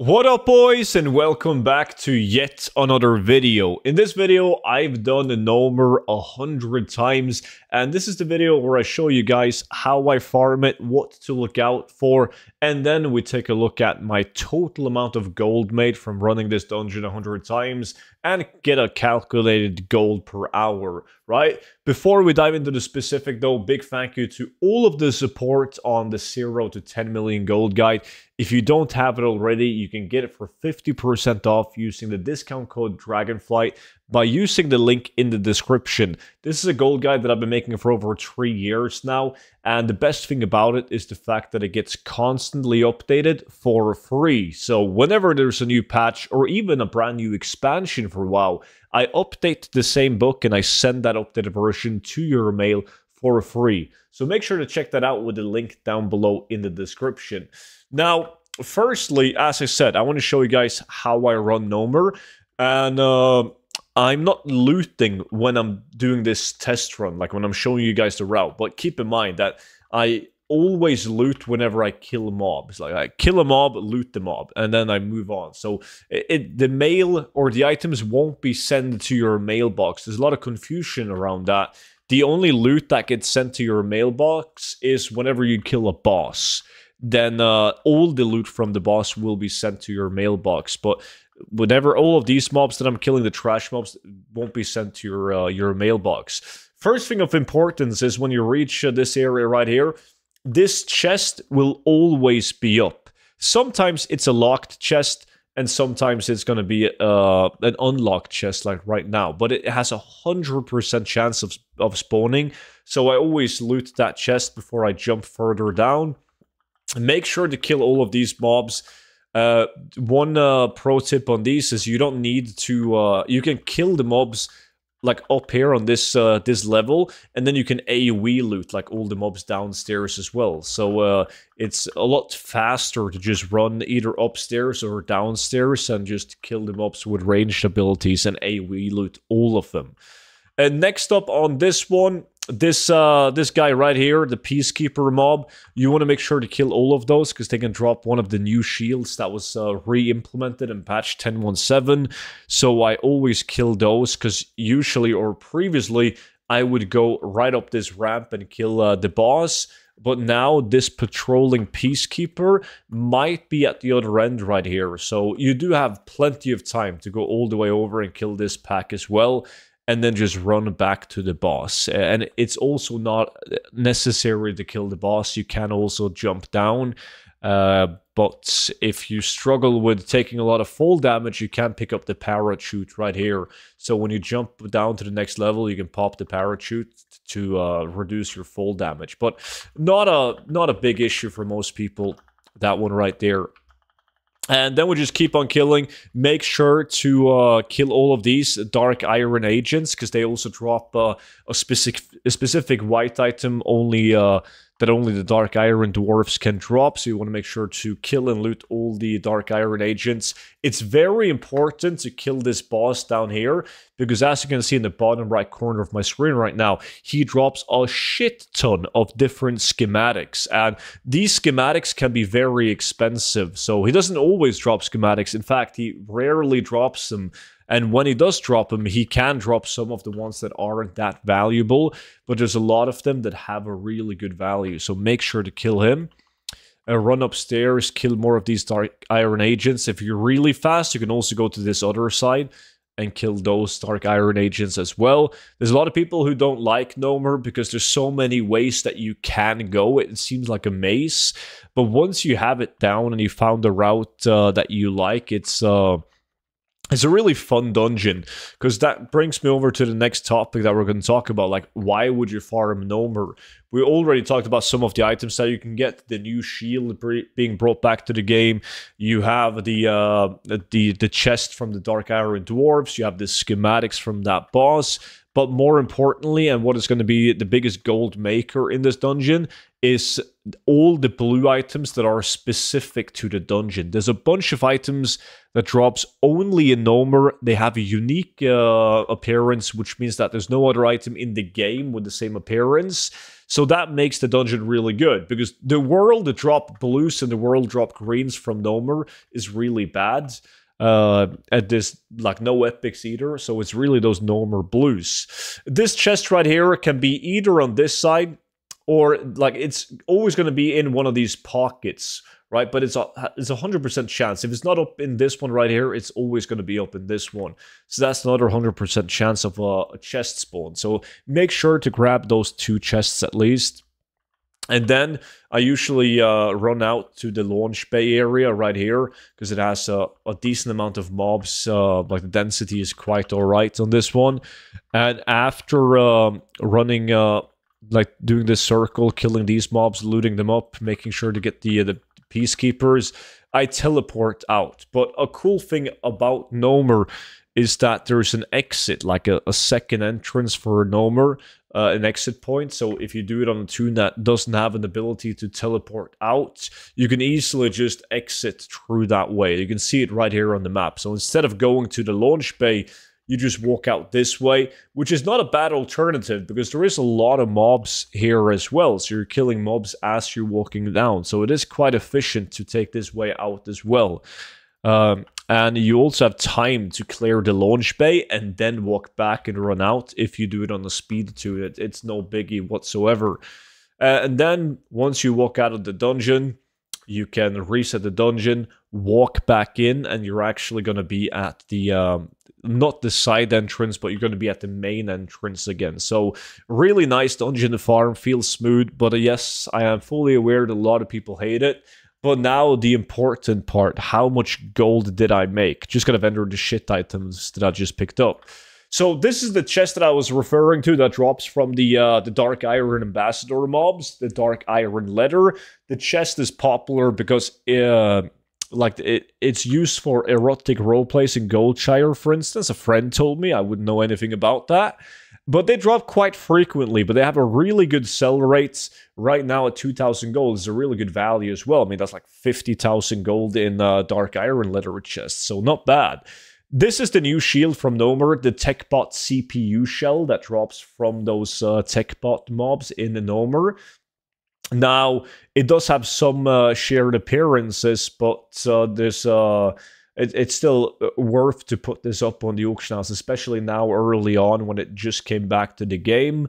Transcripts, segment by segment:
What up boys and welcome back to yet another video. In this video I've done a Gnomer a hundred times and this is the video where I show you guys how I farm it, what to look out for and then we take a look at my total amount of gold made from running this dungeon a hundred times and get a calculated gold per hour, right? Before we dive into the specific though, big thank you to all of the support on the 0 to 10 million gold guide. If you don't have it already, you can get it for 50% off using the discount code DRAGONFLIGHT by using the link in the description. This is a gold guide that I've been making for over three years now, and the best thing about it is the fact that it gets constantly updated for free. So whenever there's a new patch or even a brand new expansion for WoW, I update the same book and I send that updated version to your mail for free. So make sure to check that out with the link down below in the description. Now, firstly, as I said, I want to show you guys how I run Gnomer. And uh, I'm not looting when I'm doing this test run, like when I'm showing you guys the route. But keep in mind that I always loot whenever I kill mobs. Like I kill a mob, loot the mob, and then I move on. So it, it, the mail or the items won't be sent to your mailbox. There's a lot of confusion around that. The only loot that gets sent to your mailbox is whenever you kill a boss. Then uh, all the loot from the boss will be sent to your mailbox. But whenever all of these mobs that I'm killing, the trash mobs, won't be sent to your uh, your mailbox. First thing of importance is when you reach uh, this area right here, this chest will always be up. Sometimes it's a locked chest, and sometimes it's going to be uh, an unlocked chest like right now. But it has a hundred percent chance of of spawning, so I always loot that chest before I jump further down. Make sure to kill all of these mobs uh, one uh, pro tip on these is you don't need to. Uh, you can kill the mobs like up here on this uh, this level, and then you can AOE loot like all the mobs downstairs as well. So uh, it's a lot faster to just run either upstairs or downstairs and just kill the mobs with ranged abilities and AOE loot all of them. And next up on this one this uh this guy right here the peacekeeper mob you want to make sure to kill all of those because they can drop one of the new shields that was uh, re-implemented in patch 10.17 so i always kill those because usually or previously i would go right up this ramp and kill uh, the boss. But now this patrolling peacekeeper might be at the other end right here. So you do have plenty of time to go all the way over and kill this pack as well and then just run back to the boss. And it's also not necessary to kill the boss. You can also jump down. Uh, but if you struggle with taking a lot of fall damage, you can pick up the parachute right here. So when you jump down to the next level, you can pop the parachute to uh, reduce your fall damage. But not a not a big issue for most people. That one right there. And then we just keep on killing. Make sure to uh, kill all of these Dark Iron agents because they also drop uh, a specific a specific white item only uh, that only the Dark Iron dwarves can drop. So you want to make sure to kill and loot all the Dark Iron agents. It's very important to kill this boss down here because as you can see in the bottom right corner of my screen right now, he drops a shit ton of different schematics. And these schematics can be very expensive. So he doesn't always drop schematics. In fact, he rarely drops them and when he does drop them, he can drop some of the ones that aren't that valuable, but there's a lot of them that have a really good value. So make sure to kill him. Uh, run upstairs, kill more of these Dark Iron agents. If you're really fast, you can also go to this other side and kill those Dark Iron agents as well. There's a lot of people who don't like Gnomer because there's so many ways that you can go. It seems like a maze, but once you have it down and you found the route uh, that you like, it's uh, it's a really fun dungeon because that brings me over to the next topic that we're going to talk about like why would you farm Gnomer we already talked about some of the items that you can get the new shield being brought back to the game. You have the uh the the chest from the dark iron dwarves. You have the schematics from that boss but more importantly and what is going to be the biggest gold maker in this dungeon is all the blue items that are specific to the dungeon. There's a bunch of items that drops only in Gnomer. They have a unique uh, appearance, which means that there's no other item in the game with the same appearance. So that makes the dungeon really good because the world that drop blues and the world drop greens from Gnomer is really bad. Uh, at this like no epics either, so it's really those normal blues. This chest right here can be either on this side or like it's always going to be in one of these pockets right? But it's a it's a hundred percent chance. If it's not up in this one right here, it's always going to be up in this one. So that's another hundred percent chance of a chest spawn. So make sure to grab those two chests at least. And then I usually uh, run out to the launch bay area right here because it has a, a, decent amount of mobs. Uh, like the density is quite alright on this one. And after um, running, uh, like doing this circle, killing these mobs, looting them up, making sure to get the uh, the peacekeepers, I teleport out. But a cool thing about Gnomer is that there's an exit, like a, a second entrance for Gnomer, uh, an exit point. So if you do it on a toon that doesn't have an ability to teleport out, you can easily just exit through that way. You can see it right here on the map. So instead of going to the launch bay, you just walk out this way, which is not a bad alternative because there is a lot of mobs here as well. So you're killing mobs as you're walking down. So it is quite efficient to take this way out as well. Um, and you also have time to clear the launch bay and then walk back and run out if you do it on the speed to it. It's no biggie whatsoever. Uh, and then once you walk out of the dungeon, you can reset the dungeon, walk back in, and you're actually going to be at the um, not the side entrance, but you're going to be at the main entrance again. So really nice dungeon farm, feels smooth. But uh, yes, I am fully aware that a lot of people hate it. But now the important part, how much gold did I make? Just of enter the shit items that I just picked up. So this is the chest that I was referring to that drops from the uh, the Dark Iron Ambassador mobs, the Dark Iron Letter. The chest is popular because uh, like it, it's used for erotic role plays in Goldshire, for instance. A friend told me I wouldn't know anything about that. But they drop quite frequently, but they have a really good sell rate. Right now at 2,000 gold is a really good value as well. I mean, that's like 50,000 gold in uh, Dark Iron letter chest, so not bad. This is the new shield from Gnomer, the TechBot CPU shell that drops from those uh, TechBot mobs in the Gnomer. Now, it does have some uh, shared appearances, but uh, there's uh, it, it's still uh, worth to put this up on the auction house, especially now early on when it just came back to the game.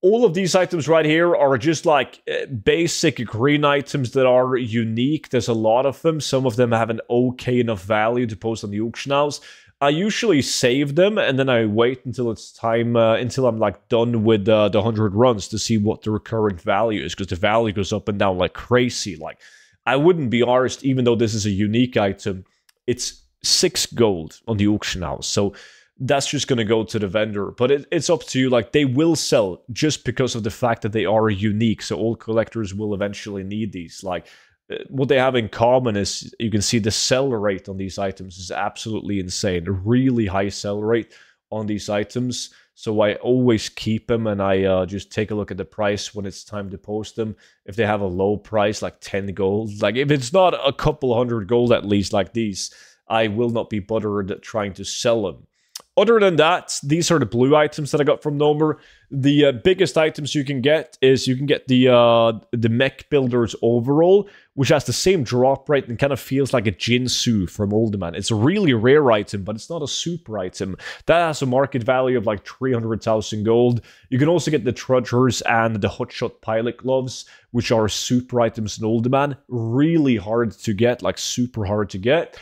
All of these items right here are just like uh, basic green items that are unique. There's a lot of them. Some of them have an okay enough value to post on the auction house. I usually save them and then I wait until it's time, uh, until I'm like done with uh, the 100 runs to see what the recurrent value is because the value goes up and down like crazy. Like, I wouldn't be arsed, even though this is a unique item, it's six gold on the auction house. So that's just going to go to the vendor. But it, it's up to you. Like, they will sell just because of the fact that they are unique. So all collectors will eventually need these. Like, uh, what they have in common is you can see the sell rate on these items is absolutely insane. A really high sell rate on these items. So I always keep them and I uh, just take a look at the price when it's time to post them. If they have a low price, like 10 gold, like if it's not a couple hundred gold at least like these, I will not be bothered trying to sell them. Other than that, these are the blue items that I got from Gnomer. The uh, biggest items you can get is you can get the uh, the mech builder's overall, which has the same drop rate and kind of feels like a Jinsu from Uldaman. It's a really rare item, but it's not a super item. That has a market value of like 300,000 gold. You can also get the Trudgers and the Hotshot Pilot Gloves, which are super items in Uldaman. Really hard to get, like super hard to get.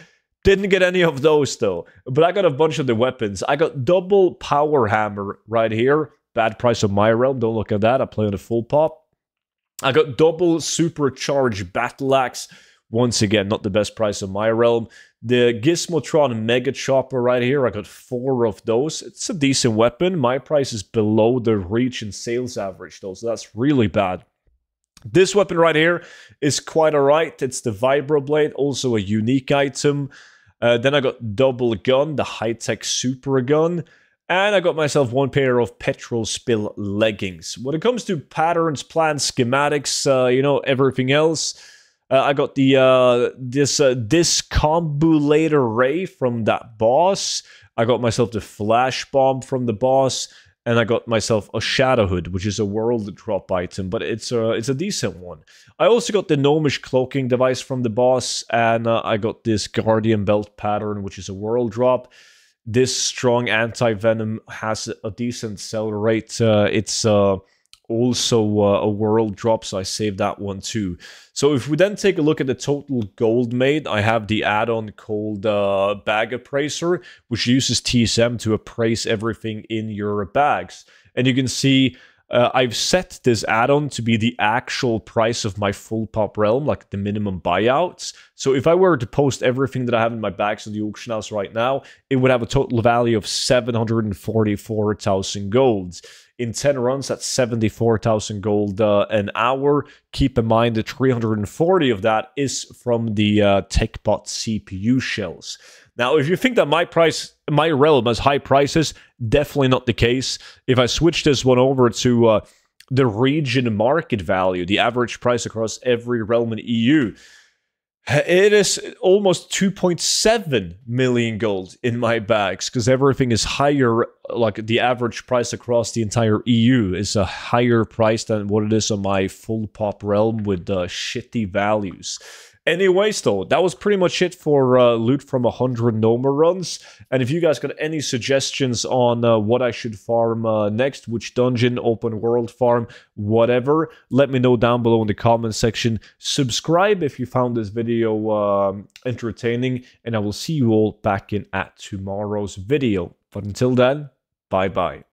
Didn't get any of those though, but I got a bunch of the weapons. I got double power hammer right here. Bad price of my realm. Don't look at that. I play on a full pop. I got double supercharged battle axe. Once again, not the best price of my realm. The Gizmotron Mega Chopper right here, I got four of those. It's a decent weapon. My price is below the reach and sales average though, so that's really bad. This weapon right here is quite alright. It's the Vibroblade, also a unique item. Uh, then I got double gun, the high-tech super gun. And I got myself one pair of petrol spill leggings. When it comes to patterns, plans, schematics, uh, you know, everything else, uh, I got the uh, this uh, Discombobulator Ray from that boss. I got myself the flash bomb from the boss. And I got myself a Shadowhood, which is a world drop item, but it's a it's a decent one. I also got the gnomish cloaking device from the boss, and uh, I got this Guardian belt pattern, which is a world drop. This strong anti venom has a decent sell rate. Uh, it's uh, also uh, a world drop, so I saved that one too. So if we then take a look at the total gold made, I have the add-on called uh, Bag Appraiser, which uses TSM to appraise everything in your bags. And you can see uh, I've set this add-on to be the actual price of my full pop realm, like the minimum buyouts. So if I were to post everything that I have in my bags in the auction house right now, it would have a total value of 744,000 golds in 10 runs that's 74,000 gold uh, an hour. Keep in mind that 340 of that is from the uh, TechBot CPU shells. Now, if you think that my price, my realm has high prices, definitely not the case. If I switch this one over to uh, the region market value, the average price across every realm in EU, it is almost 2.7 million gold in my bags because everything is higher. Like the average price across the entire EU is a higher price than what it is on my full pop realm with uh, shitty values. Anyways, though, that was pretty much it for uh, loot from 100 Gnomer runs. And if you guys got any suggestions on uh, what I should farm uh, next, which dungeon, open world farm, whatever, let me know down below in the comment section. Subscribe if you found this video um, entertaining, and I will see you all back in at tomorrow's video. But until then, bye-bye.